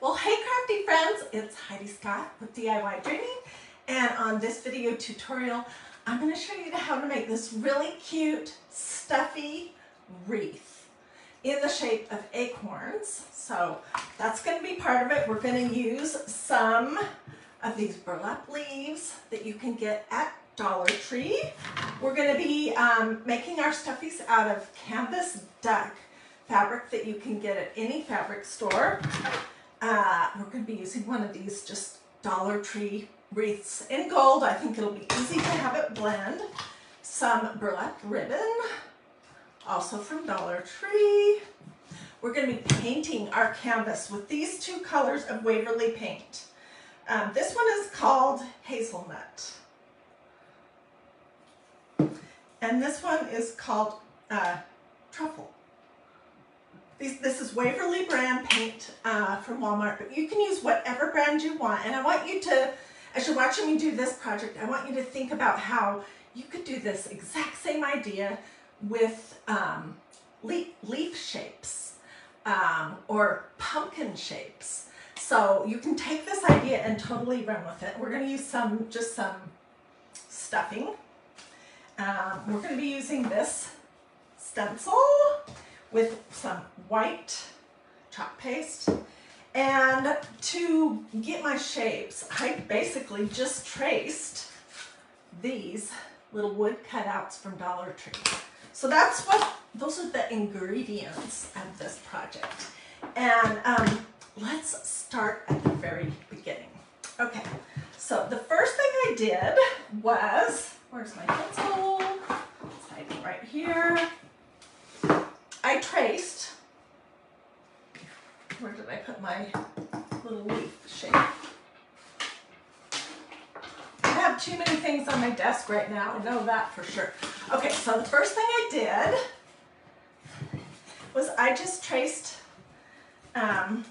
Well, hey crafty friends, it's Hiedi Scott with DIY Dreaming and on this video tutorial I'm going to show you how to make this really cute stuffy wreath in the shape of acorns. So that's going to be part of it. We're going to use some of these burlap leaves that you can get at Dollar Tree. We're going to be um, making our stuffies out of canvas duck fabric that you can get at any fabric store. Uh, we're going to be using one of these just Dollar Tree wreaths in gold. I think it'll be easy to have it blend. Some burlap ribbon, also from Dollar Tree. We're going to be painting our canvas with these two colors of Waverly paint. Um, this one is called Hazelnut. And this one is called uh, Truffle. These, this is Waverly brand paint uh, from Walmart, but you can use whatever brand you want. And I want you to, as you're watching me do this project, I want you to think about how you could do this exact same idea with um, leaf, leaf shapes um, or pumpkin shapes. So you can take this idea and totally run with it. We're going to use some, just some stuffing. Um, we're going to be using this stencil with some white chalk paste. And to get my shapes, I basically just traced these little wood cutouts from Dollar Tree. So that's what, those are the ingredients of this project. And um, let's start at the very beginning. Okay, so the first thing I did was, where's my pencil? It's hiding right here. I traced, where did I put my little leaf shape? I have too many things on my desk right now, I know that for sure. Okay, so the first thing I did was I just traced um,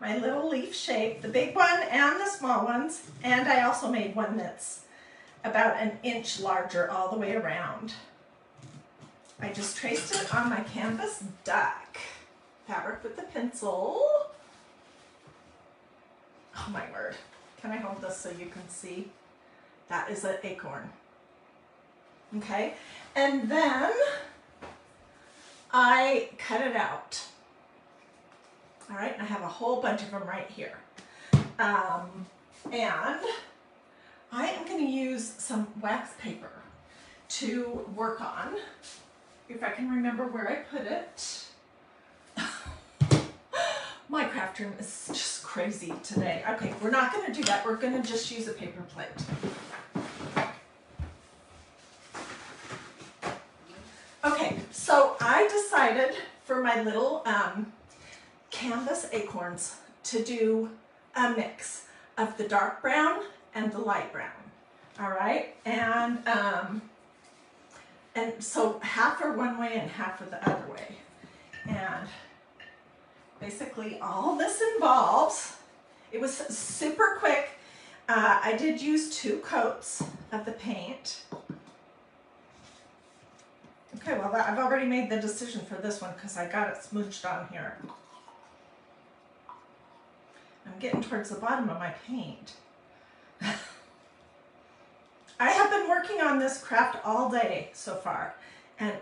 my little leaf shape, the big one and the small ones, and I also made one that's about an inch larger all the way around. I just traced it on my canvas duck fabric with the pencil. Oh my word. Can I hold this so you can see? That is an acorn. Okay, and then I cut it out. All right, I have a whole bunch of them right here. Um, and I am going to use some wax paper to work on if I can remember where I put it. My craft room is just crazy today. Okay, we're not going to do that. We're going to just use a paper plate. Okay, so I decided for my little um, canvas acorns to do a mix of the dark brown and the light brown. All right, and um, and so half are one way and half are the other way. And basically all this involves, it was super quick. Uh, I did use two coats of the paint. Okay, well I've already made the decision for this one because I got it smooched on here. I'm getting towards the bottom of my paint. I have been working on this craft all day so far, and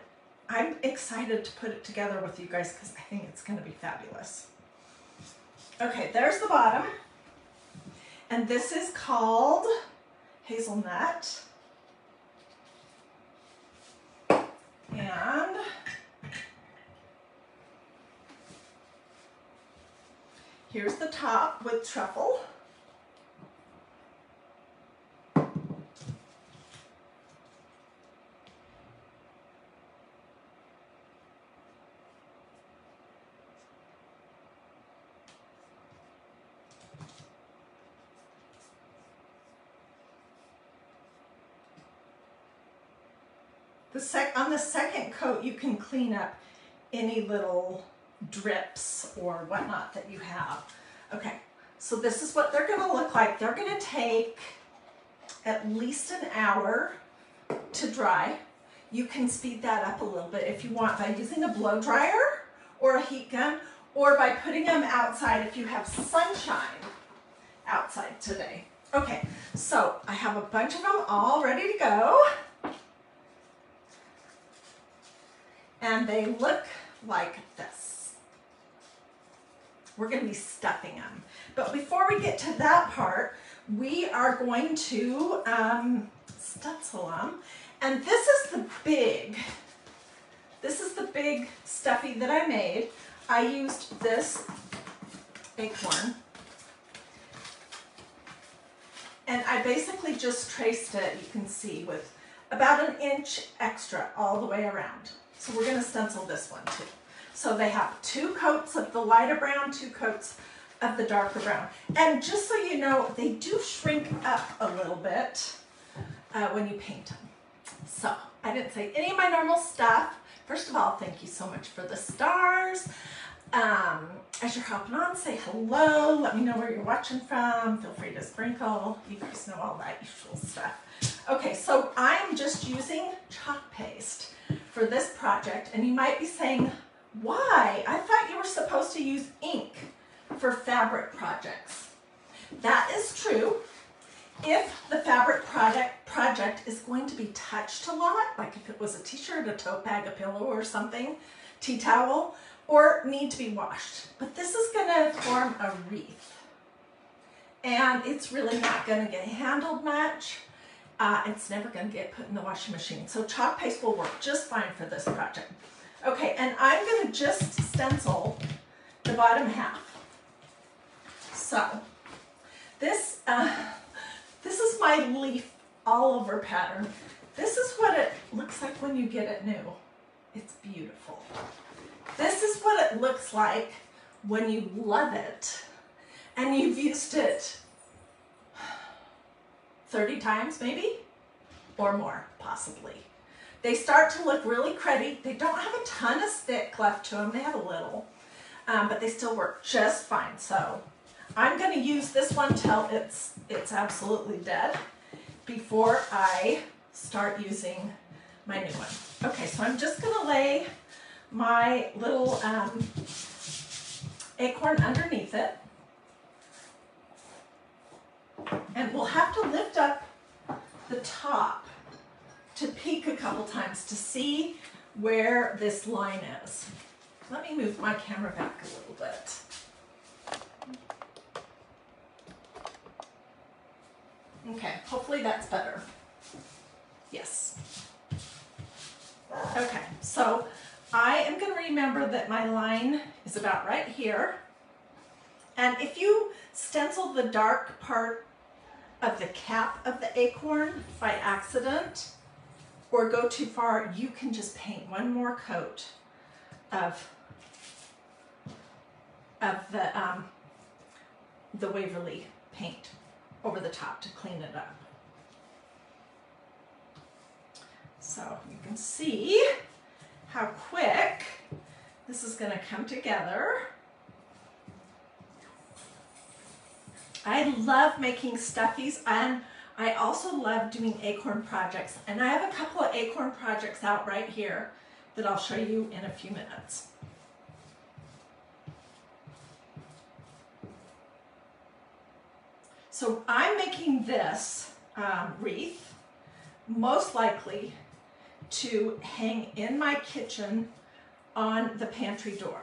I'm excited to put it together with you guys because I think it's going to be fabulous. Okay, there's the bottom. And this is called hazelnut. And here's the top with truffle. The sec on the second coat, you can clean up any little drips or whatnot that you have. Okay, so this is what they're gonna look like. They're gonna take at least an hour to dry. You can speed that up a little bit if you want by using a blow dryer or a heat gun, or by putting them outside if you have sunshine outside today. Okay, so I have a bunch of them all ready to go. And they look like this. We're gonna be stuffing them. But before we get to that part, we are going to um, stencil them. And this is the big, this is the big stuffy that I made. I used this acorn. And I basically just traced it, you can see, with about an inch extra all the way around. So we're gonna stencil this one too. So they have two coats of the lighter brown, two coats of the darker brown. And just so you know, they do shrink up a little bit uh, when you paint them. So I didn't say any of my normal stuff. First of all, thank you so much for the stars. Um, as you're hopping on, say hello. Let me know where you're watching from. Feel free to sprinkle. You guys know all that usual stuff. Okay, so I'm just using chalk paste for this project. And you might be saying, why? I thought you were supposed to use ink for fabric projects. That is true if the fabric project project is going to be touched a lot, like if it was a t-shirt, a tote bag, a pillow or something, tea towel, or need to be washed. But this is gonna form a wreath. And it's really not gonna get handled much. Uh, it's never gonna get put in the washing machine. So chalk paste will work just fine for this project. Okay, and I'm gonna just stencil the bottom half. So this, uh, this is my leaf all over pattern. This is what it looks like when you get it new. It's beautiful. This is what it looks like when you love it and you've used it 30 times maybe or more possibly. They start to look really cruddy. They don't have a ton of stick left to them. They have a little, um, but they still work just fine. So I'm going to use this one till it's, it's absolutely dead before I start using my new one. Okay, so I'm just going to lay my little um, acorn underneath it. And we'll have to lift up the top to peek a couple times to see where this line is. Let me move my camera back a little bit. Okay, hopefully that's better. Yes. Okay, so I am going to remember that my line is about right here. And if you stencil the dark part of the cap of the acorn by accident, or go too far, you can just paint one more coat of, of the, um, the Waverly paint over the top to clean it up. So you can see how quick this is going to come together. I love making stuffies and I also love doing acorn projects and I have a couple of acorn projects out right here that I'll show you in a few minutes. So I'm making this um, wreath most likely to hang in my kitchen on the pantry door.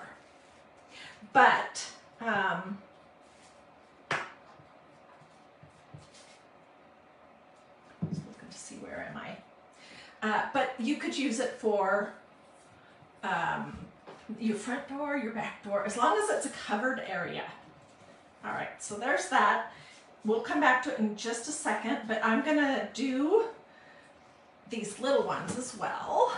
But um, where am I? Uh, but you could use it for um, your front door, your back door, as long as it's a covered area. All right, so there's that. We'll come back to it in just a second, but I'm gonna do these little ones as well.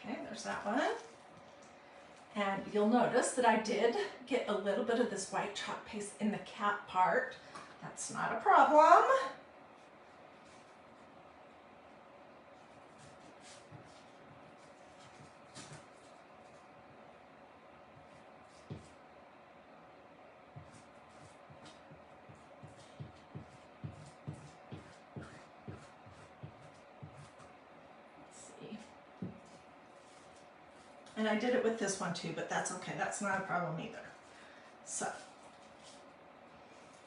Okay, there's that one. And you'll notice that I did get a little bit of this white chalk paste in the cap part. That's not a problem. And I did it with this one too, but that's okay. That's not a problem either. So,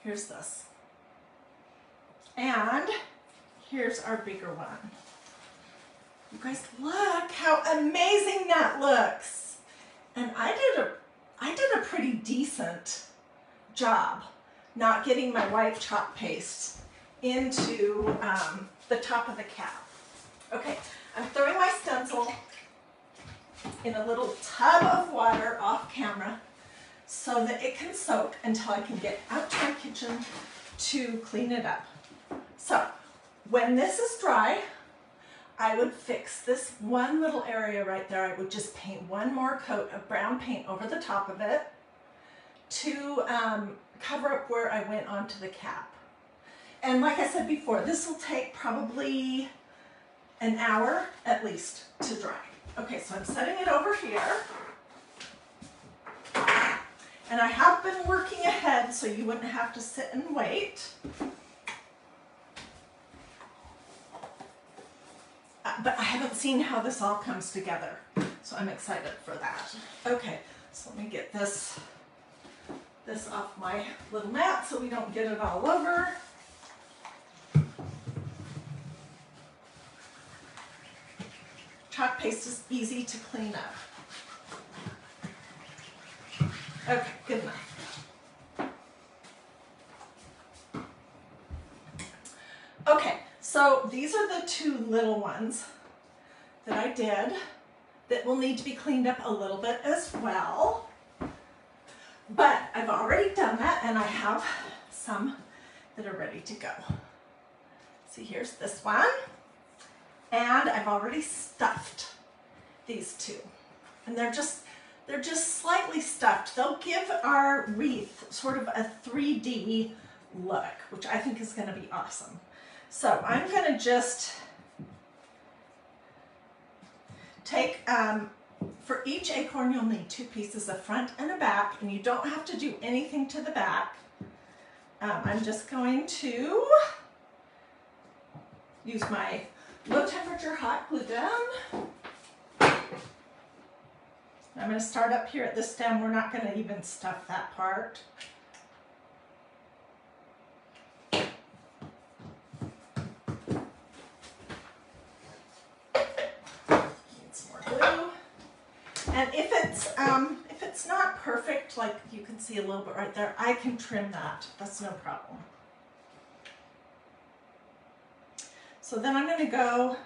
here's this. And here's our bigger one. You guys look how amazing that looks. And I did a I did a pretty decent job not getting my white chalk paste into um, the top of the cap. Okay, I'm throwing my stencil in a little tub of water off camera so that it can soak until I can get out to my kitchen to clean it up. So when this is dry, I would fix this one little area right there. I would just paint one more coat of brown paint over the top of it to um, cover up where I went onto the cap. And like I said before, this will take probably an hour at least to dry. Okay, so I'm setting it over here. And I have been working ahead so you wouldn't have to sit and wait. Uh, but I haven't seen how this all comes together, so I'm excited for that. Okay, so let me get this this off my little mat so we don't get it all over. Chalk paste is easy to clean up. Okay, good enough. Okay, so these are the two little ones that I did that will need to be cleaned up a little bit as well. But I've already done that and I have some that are ready to go. See, here's this one. And I've already stuffed these two. And they're just, they're just slightly stuffed. They'll give our wreath sort of a 3D look, which I think is gonna be awesome. So I'm gonna just take um, for each acorn, you'll need two pieces, a front and a back, and you don't have to do anything to the back. Um, I'm just going to use my low temperature hot glue gun. I'm going to start up here at the stem. We're not going to even stuff that part. Need some more glue. And if it's, um, if it's not perfect, like you can see a little bit right there, I can trim that. That's no problem. So then I'm going to go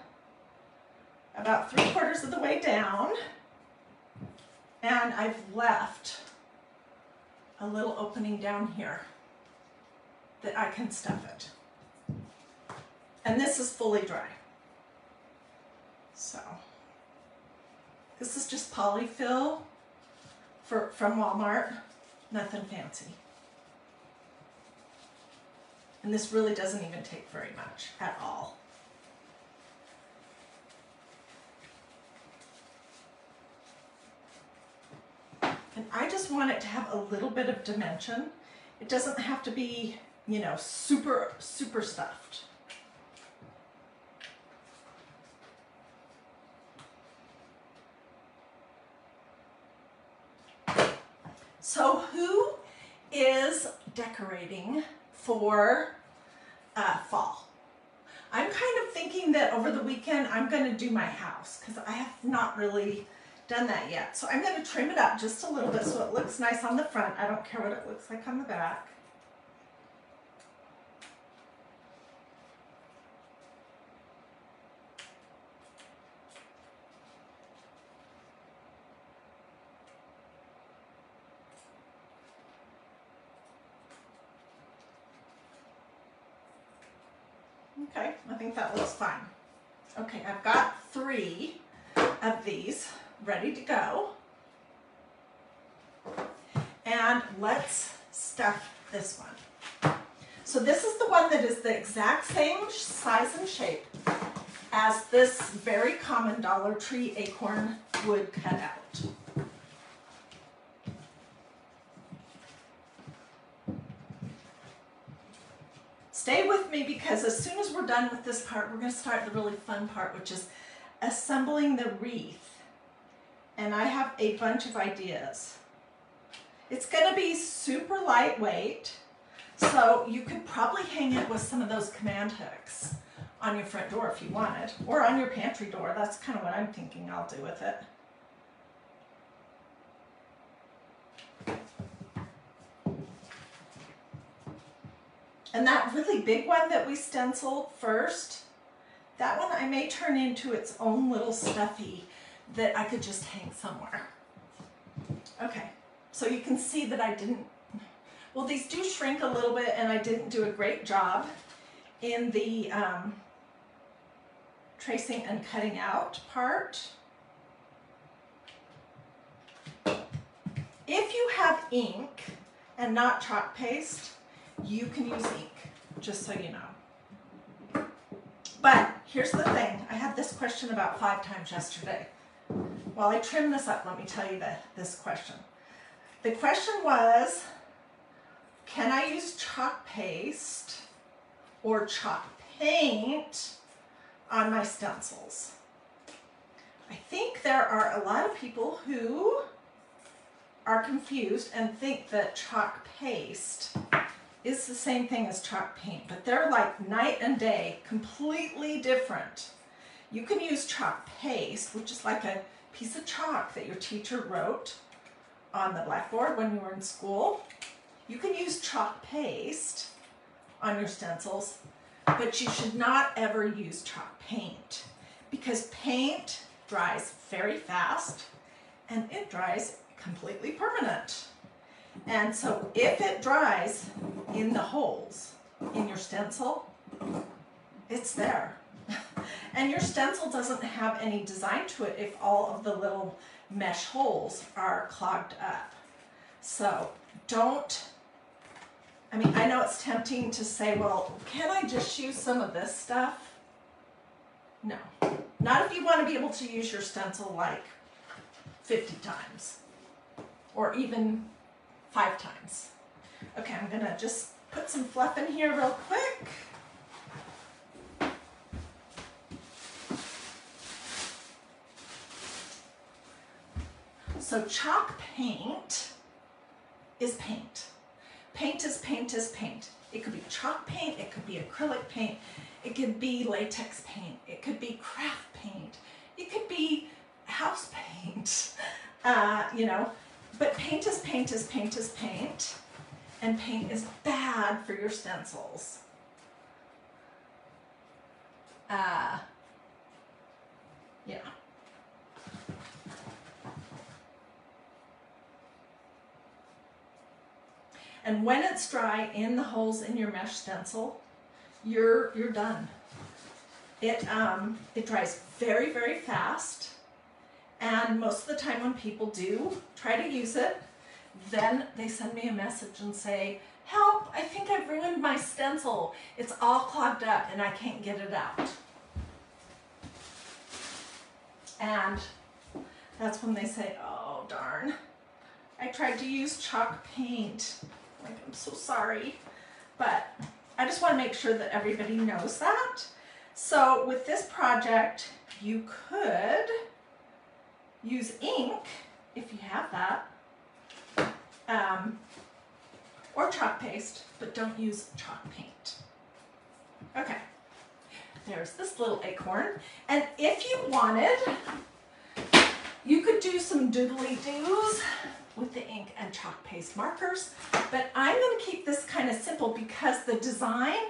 about three quarters of the way down and I've left a little opening down here that I can stuff it. And this is fully dry. So. This is just polyfill for, from Walmart, nothing fancy. And this really doesn't even take very much at all. And I just want it to have a little bit of dimension. It doesn't have to be, you know, super, super stuffed. So who is decorating for uh, fall? I'm kind of thinking that over the weekend I'm going to do my house because I have not really done that yet. So I'm going to trim it up just a little bit so it looks nice on the front. I don't care what it looks like on the back. Okay, I think that looks fine. Okay, I've got three of these ready to go. And let's stuff this one. So this is the one that is the exact same size and shape as this very common Dollar Tree acorn wood cutout. Stay with me because as soon as we're done with this part, we're going to start the really fun part, which is assembling the wreath and I have a bunch of ideas. It's gonna be super lightweight, so you could probably hang it with some of those command hooks on your front door if you wanted, or on your pantry door. That's kind of what I'm thinking I'll do with it. And that really big one that we stenciled first, that one I may turn into its own little stuffy that I could just hang somewhere. Okay, so you can see that I didn't, well these do shrink a little bit and I didn't do a great job in the um, tracing and cutting out part. If you have ink and not chalk paste, you can use ink, just so you know. But here's the thing, I had this question about five times yesterday. While I trim this up, let me tell you the, this question. The question was, can I use chalk paste or chalk paint on my stencils? I think there are a lot of people who are confused and think that chalk paste is the same thing as chalk paint, but they're like night and day, completely different. You can use chalk paste, which is like a piece of chalk that your teacher wrote on the blackboard when you were in school. You can use chalk paste on your stencils, but you should not ever use chalk paint because paint dries very fast and it dries completely permanent. And so if it dries in the holes in your stencil, it's there. And your stencil doesn't have any design to it if all of the little mesh holes are clogged up. So don't, I mean, I know it's tempting to say, well, can I just use some of this stuff? No, not if you want to be able to use your stencil like 50 times or even five times. Okay, I'm gonna just put some fluff in here real quick. So chalk paint is paint. Paint is paint is paint. It could be chalk paint, it could be acrylic paint, it could be latex paint, it could be craft paint, it could be house paint, uh, you know, but paint is paint is paint is paint, and paint is bad for your stencils. Uh, yeah. And when it's dry in the holes in your mesh stencil, you're, you're done. It, um, it dries very, very fast. And most of the time when people do try to use it, then they send me a message and say, help, I think I've ruined my stencil. It's all clogged up and I can't get it out. And that's when they say, oh darn, I tried to use chalk paint. I'm so sorry. But I just want to make sure that everybody knows that. So with this project, you could use ink if you have that, um, or chalk paste, but don't use chalk paint. Okay, there's this little acorn. And if you wanted, you could do some doodly doos with the ink and chalk paste markers, but I'm gonna keep this kind of simple because the design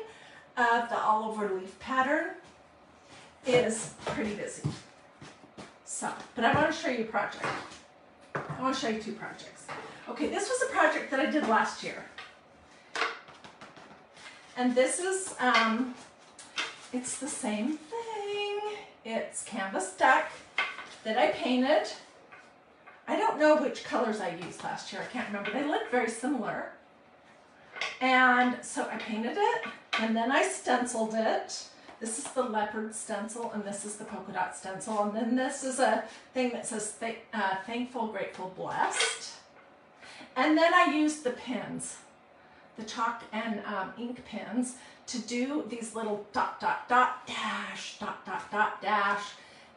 of the all over leaf pattern is pretty busy. So, but I want to show you a project. I want to show you two projects. Okay, this was a project that I did last year. And this is, um, it's the same thing. It's canvas duck that I painted. I don't know which colors I used last year. I can't remember. They look very similar. And so I painted it and then I stenciled it this is the leopard stencil and this is the polka dot stencil. And then this is a thing that says th uh, thankful, grateful, blessed. And then I used the pins, the chalk and um, ink pins to do these little dot, dot, dot, dash, dot, dot, dot, dash.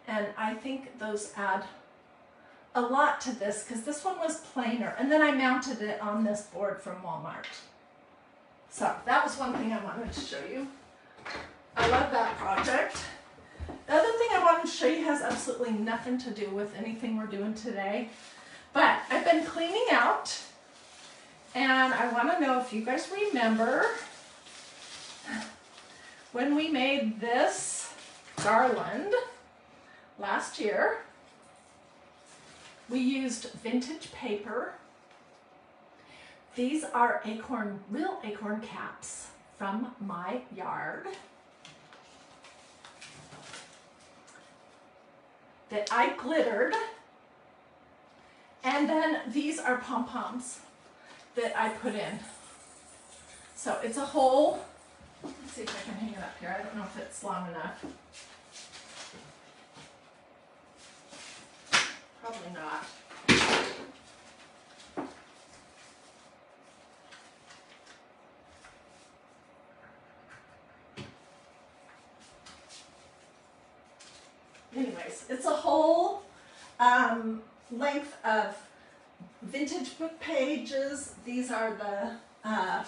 And I think those add a lot to this because this one was plainer and then I mounted it on this board from Walmart. So that was one thing I wanted to show you. I love that project. The other thing I wanted to show you has absolutely nothing to do with anything we're doing today. But I've been cleaning out and I want to know if you guys remember when we made this garland last year. We used vintage paper. These are acorn, real acorn caps from my yard. that I glittered. And then these are pom-poms that I put in. So it's a whole, let's see if I can hang it up here. I don't know if it's long enough. Probably not. anyways, it's a whole um, length of vintage book pages. These are the uh,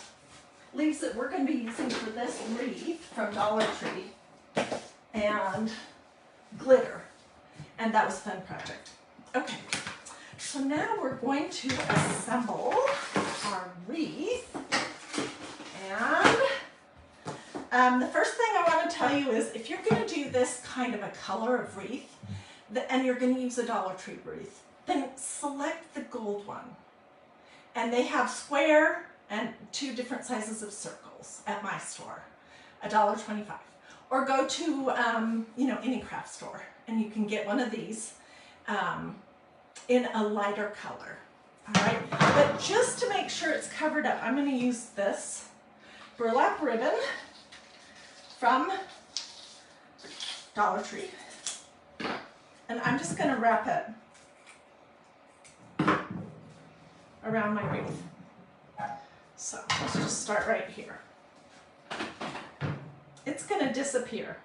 leaves that we're going to be using for this wreath from Dollar Tree and glitter. And that was a fun project. Okay, so now we're going to assemble our wreath. And um, the first thing I want to tell you is if you're going to do this kind of a color of wreath, and you're going to use a Dollar Tree wreath, then select the gold one. And they have square and two different sizes of circles at my store, a dollar twenty-five. Or go to, um, you know, any craft store and you can get one of these um, in a lighter color. All right, but just to make sure it's covered up, I'm going to use this burlap ribbon from Dollar Tree. And I'm just going to wrap it around my wreath. So let's just start right here. It's going to disappear.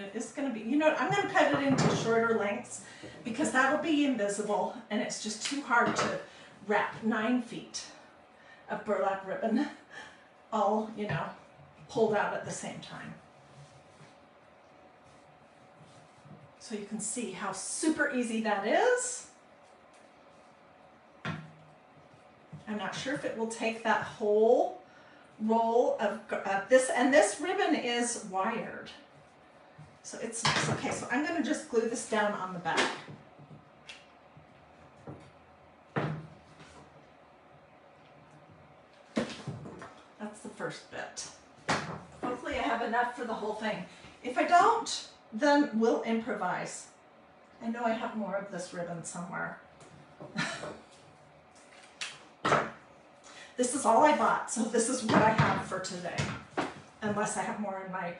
And it is going to be, you know, I'm going to cut it into shorter lengths because that'll be invisible and it's just too hard to wrap nine feet of burlap ribbon all, you know, pulled out at the same time. So you can see how super easy that is. I'm not sure if it will take that whole roll of uh, this, and this ribbon is wired. So it's nice. Okay, so I'm going to just glue this down on the back. That's the first bit. Hopefully I have enough for the whole thing. If I don't, then we'll improvise. I know I have more of this ribbon somewhere. this is all I bought, so this is what I have for today. Unless I have more in my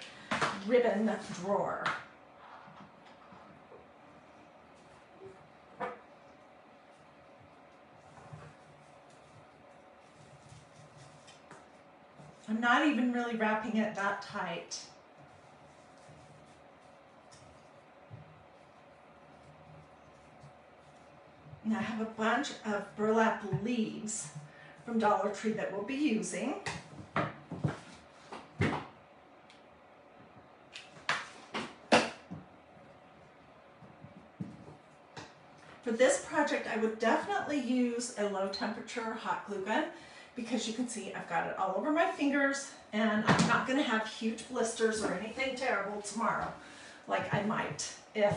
ribbon drawer. I'm not even really wrapping it that tight. And I have a bunch of burlap leaves from Dollar Tree that we'll be using. This project, I would definitely use a low temperature hot glue gun because you can see I've got it all over my fingers and I'm not gonna have huge blisters or anything terrible tomorrow like I might if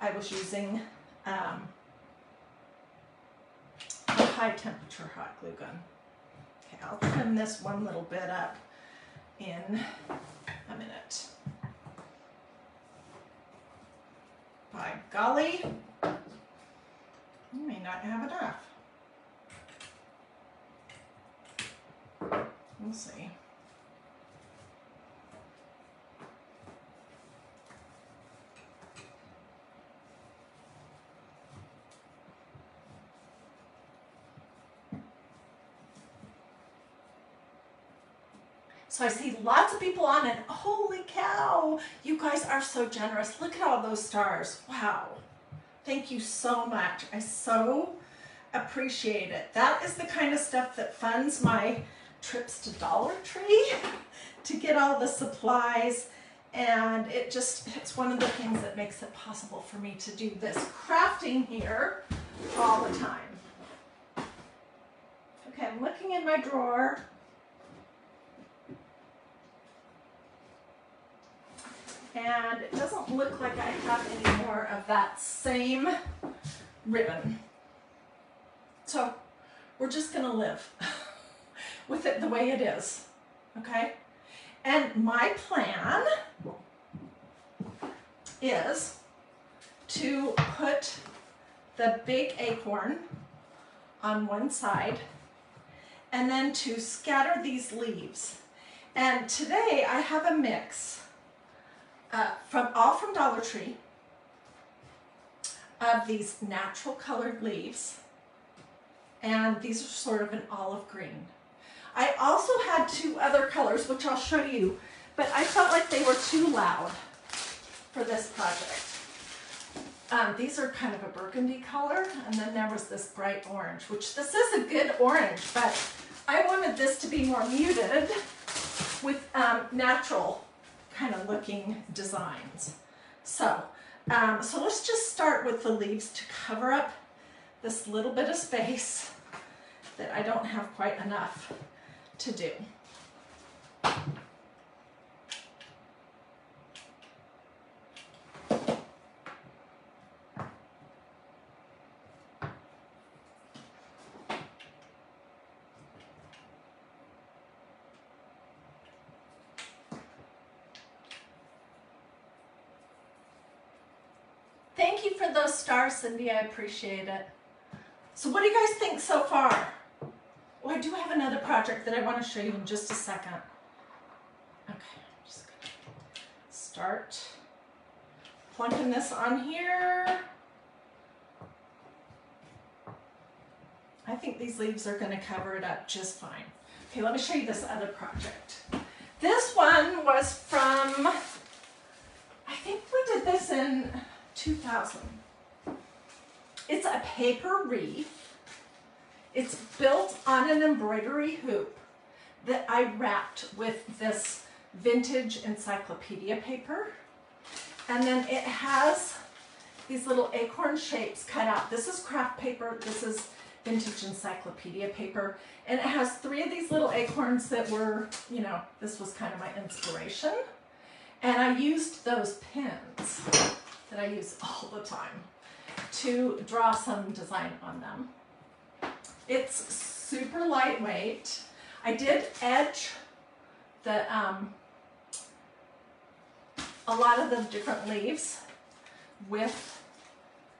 I was using um, a high temperature hot glue gun. Okay, I'll trim this one little bit up in a minute. By golly, you may not have enough. We'll see. So I see lots of people on it. Holy cow, you guys are so generous. Look at all those stars. Wow. Thank you so much. I so appreciate it. That is the kind of stuff that funds my trips to Dollar Tree to get all the supplies and it just it's one of the things that makes it possible for me to do this crafting here all the time. Okay, I'm looking in my drawer. And it doesn't look like I have any more of that same ribbon. So we're just gonna live with it the way it is, okay? And my plan is to put the big acorn on one side and then to scatter these leaves. And today I have a mix uh, from all from Dollar Tree of these natural colored leaves and these are sort of an olive green. I also had two other colors, which I'll show you, but I felt like they were too loud for this project. Um, these are kind of a burgundy color, and then there was this bright orange, which this is a good orange, but I wanted this to be more muted with um, natural kind of looking designs. So, um, so let's just start with the leaves to cover up this little bit of space that I don't have quite enough to do. Thank you for those stars, Cindy. I appreciate it. So what do you guys think so far? Oh, I do have another project that I want to show you in just a second. Okay, I'm just gonna start plunking this on here. I think these leaves are gonna cover it up just fine. Okay, let me show you this other project. This one was from, I think we did this in 2000. It's a paper wreath it's built on an embroidery hoop that I wrapped with this vintage encyclopedia paper. And then it has these little acorn shapes cut out. This is craft paper, this is vintage encyclopedia paper. And it has three of these little acorns that were, you know, this was kind of my inspiration. And I used those pins that I use all the time to draw some design on them. It's super lightweight. I did edge the um, a lot of the different leaves with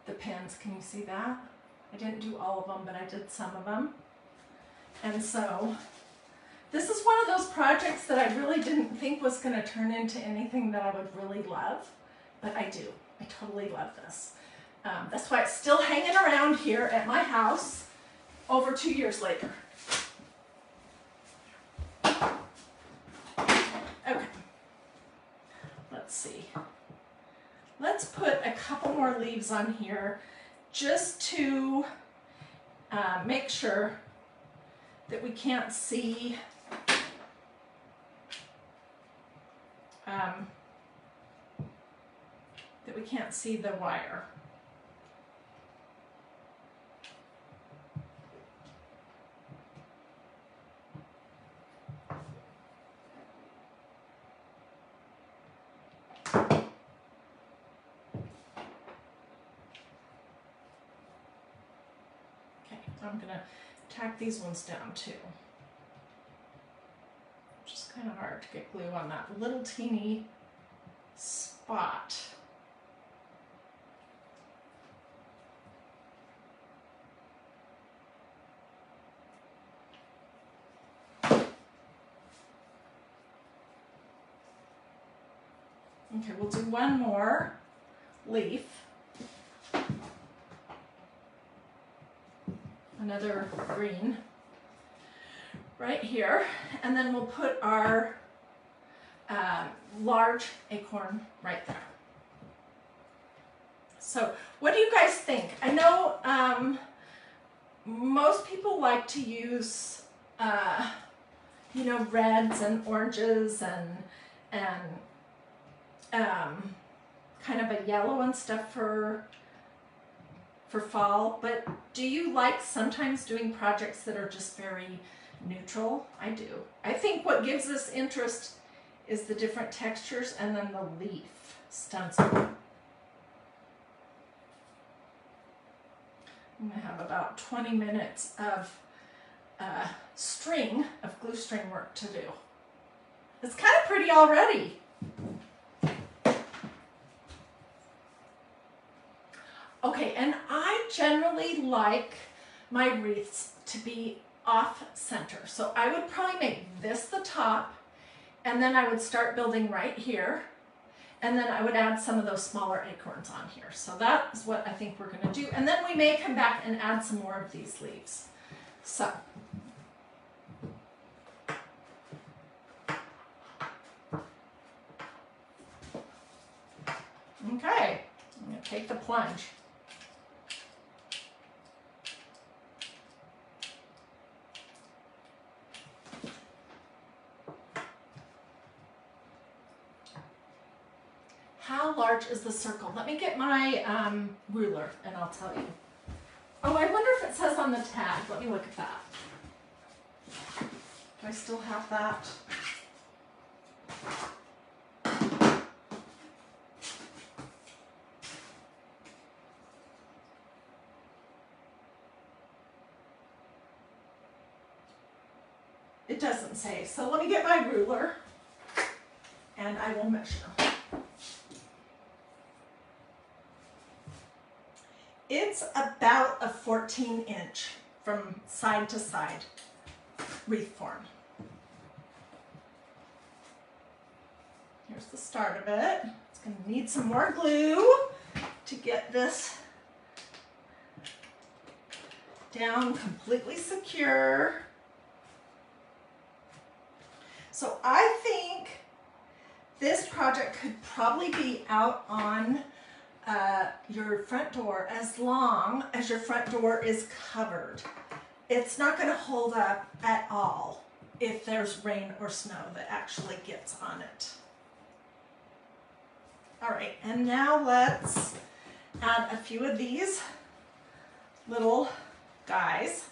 the pins. Can you see that? I didn't do all of them, but I did some of them. And so this is one of those projects that I really didn't think was going to turn into anything that I would really love, but I do. I totally love this. Um, that's why it's still hanging around here at my house over two years later. Okay, let's see. Let's put a couple more leaves on here just to uh, make sure that we can't see um, that we can't see the wire. I'm gonna tack these ones down too. Just kind of hard to get glue on that little teeny spot. Okay, we'll do one more leaf. another green right here. And then we'll put our um, large acorn right there. So what do you guys think? I know um, most people like to use, uh, you know, reds and oranges and, and um, kind of a yellow and stuff for for fall, but do you like sometimes doing projects that are just very neutral? I do. I think what gives us interest is the different textures and then the leaf stencil. I'm gonna have about 20 minutes of uh, string, of glue string work to do. It's kind of pretty already. Okay, and I generally like my wreaths to be off center. So I would probably make this the top and then I would start building right here and then I would add some of those smaller acorns on here. So that is what I think we're gonna do. And then we may come back and add some more of these leaves. So. Okay, I'm gonna take the plunge. How large is the circle? Let me get my um, ruler and I'll tell you. Oh, I wonder if it says on the tag. Let me look at that. Do I still have that? It doesn't say. So let me get my ruler and I will measure. It's about a 14 inch from side to side wreath form. Here's the start of it. It's going to need some more glue to get this down completely secure. So I think this project could probably be out on uh, your front door as long as your front door is covered. It's not going to hold up at all if there's rain or snow that actually gets on it. All right, and now let's add a few of these little guys.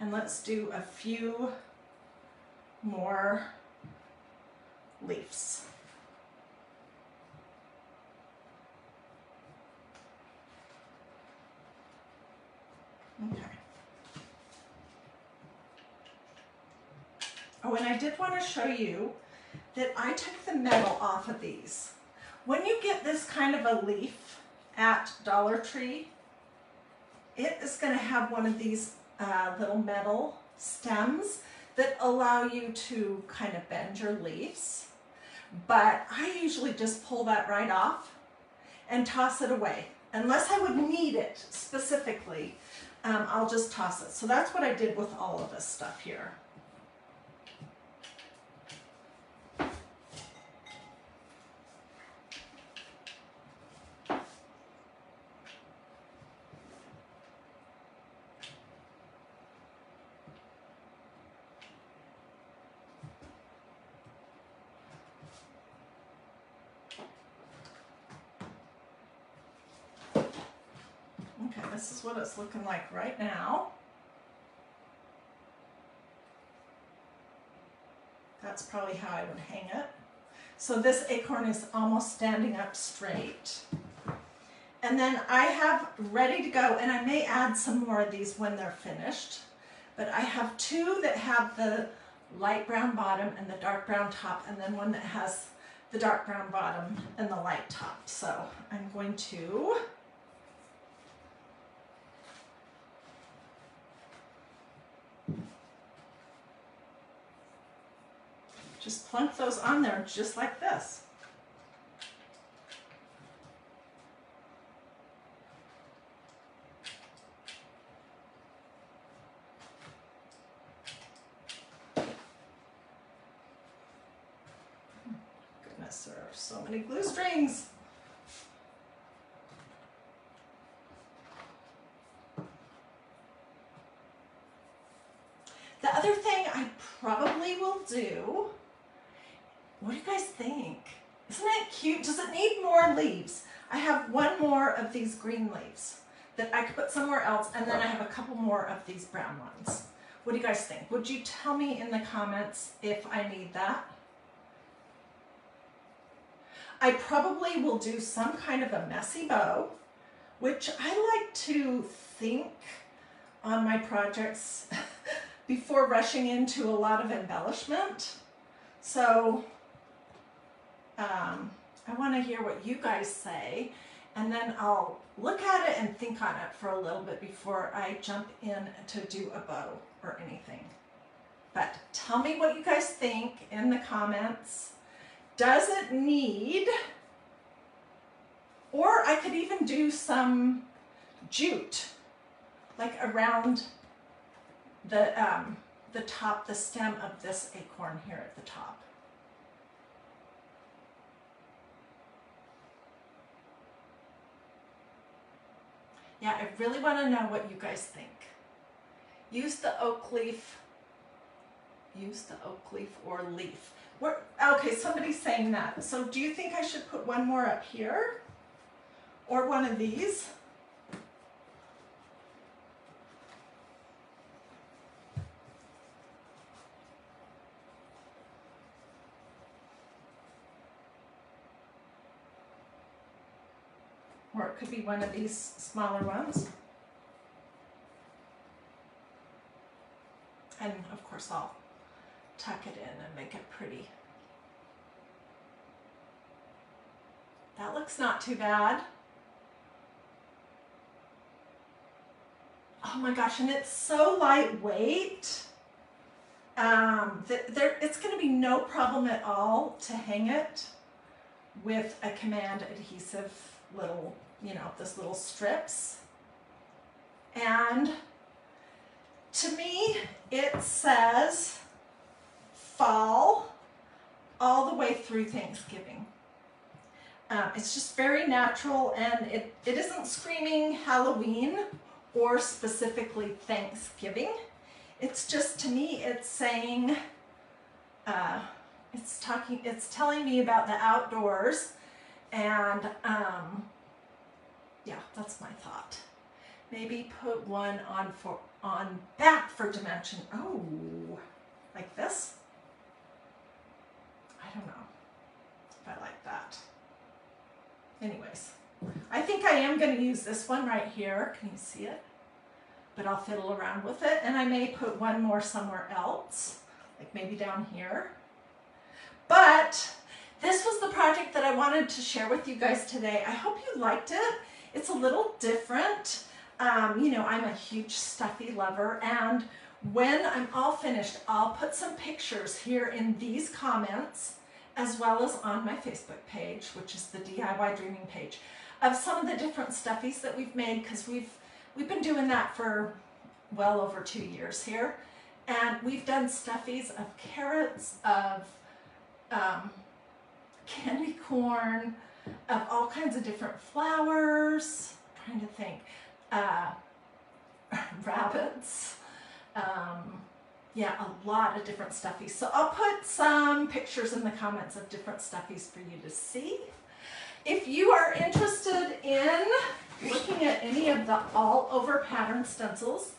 And let's do a few more leaves. Okay. Oh, and I did want to show you that I took the metal off of these. When you get this kind of a leaf at Dollar Tree, it is going to have one of these uh, little metal stems that allow you to kind of bend your leaves. But I usually just pull that right off and toss it away. Unless I would need it specifically, um, I'll just toss it. So that's what I did with all of this stuff here. this is what it's looking like right now. That's probably how I would hang it. So this acorn is almost standing up straight. And then I have ready to go, and I may add some more of these when they're finished, but I have two that have the light brown bottom and the dark brown top, and then one that has the dark brown bottom and the light top. So I'm going to Just plunk those on there just like this. Goodness, there are so many glue strings. Of these green leaves that I could put somewhere else, and then I have a couple more of these brown ones. What do you guys think? Would you tell me in the comments if I need that? I probably will do some kind of a messy bow, which I like to think on my projects before rushing into a lot of embellishment. So um, I want to hear what you guys say and then I'll look at it and think on it for a little bit before I jump in to do a bow or anything. But tell me what you guys think in the comments. Does it need, or I could even do some jute, like around the, um, the top, the stem of this acorn here at the top. Yeah, I really want to know what you guys think. Use the oak leaf. Use the oak leaf or leaf. We're, okay, somebody's saying that. So do you think I should put one more up here? Or one of these? Or it could be one of these smaller ones. And of course I'll tuck it in and make it pretty. That looks not too bad. Oh my gosh, and it's so lightweight. Um, that there, it's going to be no problem at all to hang it with a command adhesive little, you know, this little strips. And to me, it says fall all the way through Thanksgiving. Um, it's just very natural and it, it isn't screaming Halloween or specifically Thanksgiving. It's just, to me, it's saying, uh, it's talking, it's telling me about the outdoors and um, yeah, that's my thought. Maybe put one on for on back for dimension. Oh, like this? I don't know if I like that. Anyways, I think I am going to use this one right here. Can you see it? But I'll fiddle around with it. And I may put one more somewhere else, like maybe down here. But this was the project that I wanted to share with you guys today. I hope you liked it. It's a little different. Um, you know, I'm a huge stuffy lover and when I'm all finished, I'll put some pictures here in these comments as well as on my Facebook page, which is the DIY Dreaming page, of some of the different stuffies that we've made because we've we've been doing that for well over two years here. And we've done stuffies of carrots, of um, candy corn, of all kinds of different flowers. I'm trying to think. Uh, rabbits. Um, yeah, a lot of different stuffies. So I'll put some pictures in the comments of different stuffies for you to see. If you are interested in looking at any of the all over pattern stencils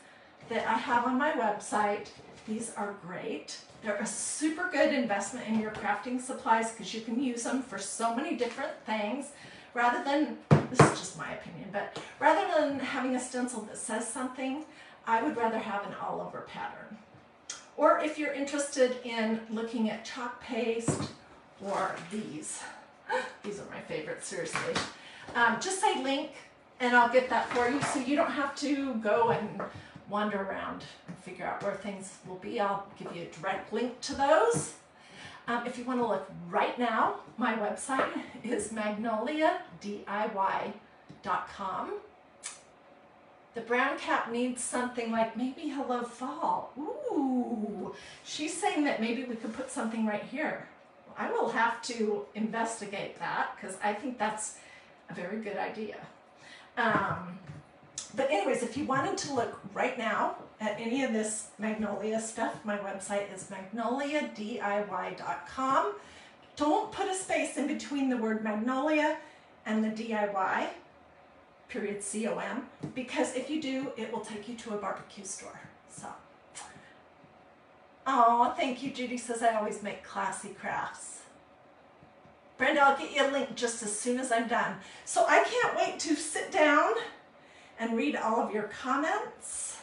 that I have on my website, these are great. They're a super good investment in your crafting supplies because you can use them for so many different things rather than, this is just my opinion, but rather than having a stencil that says something, I would rather have an all over pattern. Or if you're interested in looking at chalk paste or these, these are my favorites, seriously. Um, just say link and I'll get that for you so you don't have to go and wander around and figure out where things will be. I'll give you a direct link to those. Um, if you want to look right now, my website is magnoliadiy.com. The brown cap needs something like maybe Hello Fall. Ooh, she's saying that maybe we could put something right here. I will have to investigate that because I think that's a very good idea. Um, but anyways, if you wanted to look right now at any of this Magnolia stuff, my website is magnoliadiy.com. Don't put a space in between the word Magnolia and the DIY, period C-O-M, because if you do, it will take you to a barbecue store. So, oh, thank you, Judy says I always make classy crafts. Brenda, I'll get you a link just as soon as I'm done. So I can't wait to sit down and read all of your comments.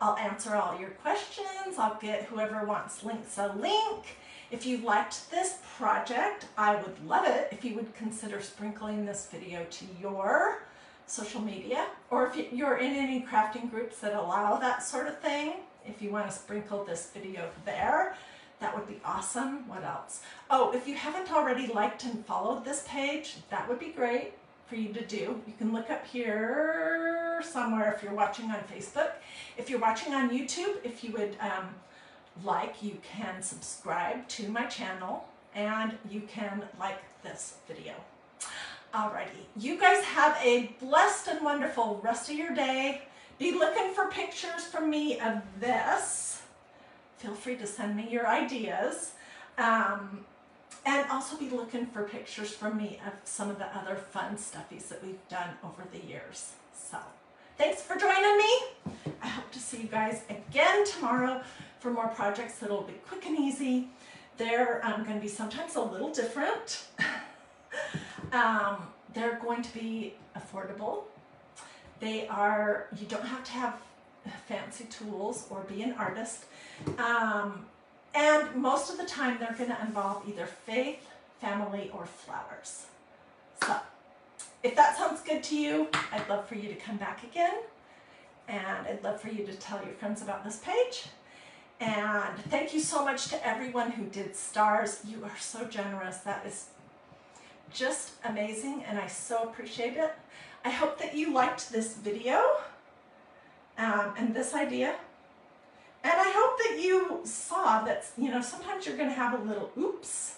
I'll answer all your questions. I'll get whoever wants links a link. If you liked this project, I would love it if you would consider sprinkling this video to your social media or if you're in any crafting groups that allow that sort of thing, if you want to sprinkle this video there, that would be awesome. What else? Oh, if you haven't already liked and followed this page, that would be great for you to do. You can look up here somewhere if you're watching on Facebook. If you're watching on YouTube, if you would um, like, you can subscribe to my channel and you can like this video. Alrighty, you guys have a blessed and wonderful rest of your day. Be looking for pictures from me of this. Feel free to send me your ideas. Um, and also be looking for pictures from me of some of the other fun stuffies that we've done over the years. So, thanks for joining me. I hope to see you guys again tomorrow for more projects that'll be quick and easy. They're um, going to be sometimes a little different. um, they're going to be affordable. They are, you don't have to have fancy tools or be an artist. Um, and most of the time they're going to involve either faith, family, or flowers. So if that sounds good to you, I'd love for you to come back again. And I'd love for you to tell your friends about this page. And thank you so much to everyone who did stars. You are so generous. That is just amazing and I so appreciate it. I hope that you liked this video um, and this idea. And I hope that you saw that, you know, sometimes you're going to have a little oops,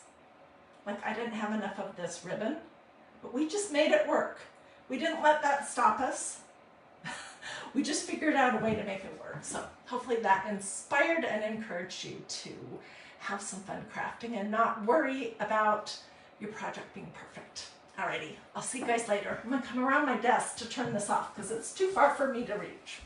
like I didn't have enough of this ribbon, but we just made it work. We didn't let that stop us we just figured out a way to make it work. So hopefully that inspired and encouraged you to have some fun crafting and not worry about your project being perfect. Alrighty, I'll see you guys later. I'm gonna come around my desk to turn this off because it's too far for me to reach.